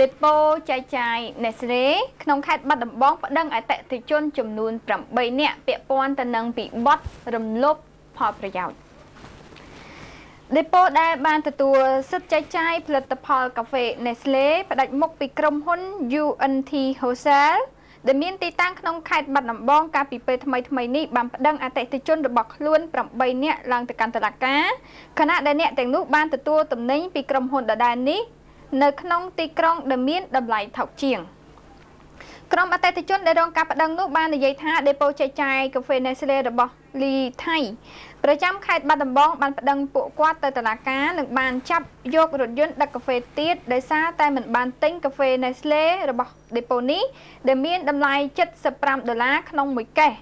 ដេប៉ូចែកចាយ Nestle ក្នុងខេត្តបាត់ដំបងប្តឹងអតិថិជនចំនួន8នាក់ពាក់ព័ន្ធទៅនឹងពីបទរំលោភផលប្រយោជន៍ដេប៉ូដែលបានទទួលសិទ្ធិចែកចាយផលិតផលកាហ្វេ Nestle ផ្ដាច់មុខពីក្រុមហ៊ុន UNT Wholesale ដែលមានទីតាំងក្នុងខេត្តបាត់ដំបងកាលពីពេលថ្មីថ្មីនេះបានប្តឹងអតិថិជនរបស់ខ្លួន8នាក់ឡើងទៅកាន់តុលាការខណៈដែលអ្នកទាំងនោះបានទទួលទំនិញពីក្រុមហ៊ុនដដែលនេះ នៅក្នុងទីក្រុងដែលមានតម្លៃថោកជាងក្រុមអតិថិជនដែលរងការប្តឹងនោះបាននិយាយថាដេប៉ូចែកចាយកាហ្វេ Nestle របស់លីថៃប្រចាំខេត្តបាត់ដំបងបានប្តឹងពួកគាត់ទៅតុលាការនិងបានចាប់យករថយន្តដឹកកាហ្វេទៀតដោយសារតែមិនបានទិញកាហ្វេ Nestle របស់ដេប៉ូនេះដែលមានតម្លៃ75ដុល្លារក្នុងមួយកេស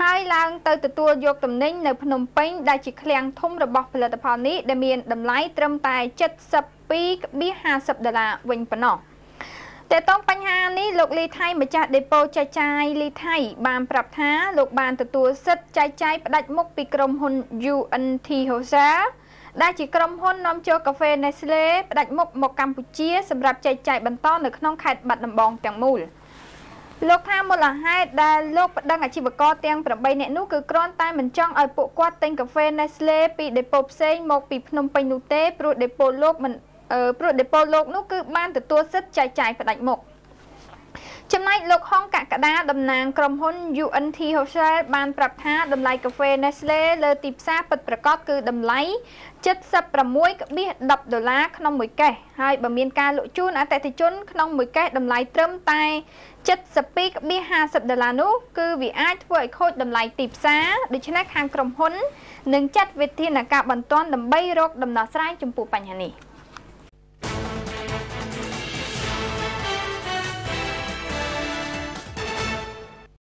ហើយឡើងទៅទទួលយកទំនិញនៅភ្នំពេញដែលជាឃ្លាំងធំរបស់ផលិតផលនេះដែលមានតម្លៃត្រឹមតែ72.50ដុល្លារវិញប៉ុណ្ណោះតើតងបញ្ហានេះលោកលីថៃម្ចាស់ដេប៉ូចែកចាយលីថៃបានប្រាប់ថាលោកបានទទួលសិទ្ធិចែកចាយផ្ដាច់មុខពីក្រុមហ៊ុន UNT Hosa ដែលជាក្រុមហ៊ុននាំចូលកាហ្វេ Nestle ផ្ដាច់មុខមកកម្ពុជាសម្រាប់ចែកចាយបន្តនៅក្នុងខេត្តបាត់ដំបងទាំងមូល។ លោកថាមូលហេតុដែលលោកប្តឹងអាជីវករទាំង8នាក់នោះគឺគ្រាន់តែមិនចង់ឲ្យពួកគាត់ទិញកាហ្វេ Nestle ពីដេប៉ូផ្សេងមកពីភ្នំពេញនោះទេព្រោះដេប៉ូលោកមិនព្រោះដេប៉ូលោកនោះគឺបានទទួលសិទ្ធិចែកចាយផ្ដាច់មុខចំណែក លោកហុងកកដាតំណាងក្រុមហ៊ុន UNT Wholesale បានប្រាប់ថាតម្លៃកាហ្វេ Nestle លើទីផ្សារពិតប្រាកដគឺតម្លៃ76.10ដុល្លារក្នុងមួយកេសហើយបើមានការលក់ជូនអតិថិជនក្នុងមួយកេសតម្លៃត្រឹមតែ72.50ដុល្លារនោះគឺវាអាចធ្វើឲ្យខូចតម្លៃទីផ្សារដូច្នេះខាងក្រុមហ៊ុននឹងចាត់វិធានការបន្ទាន់ដើម្បីរកដំណោះស្រាយចំពោះបញ្ហានេះ។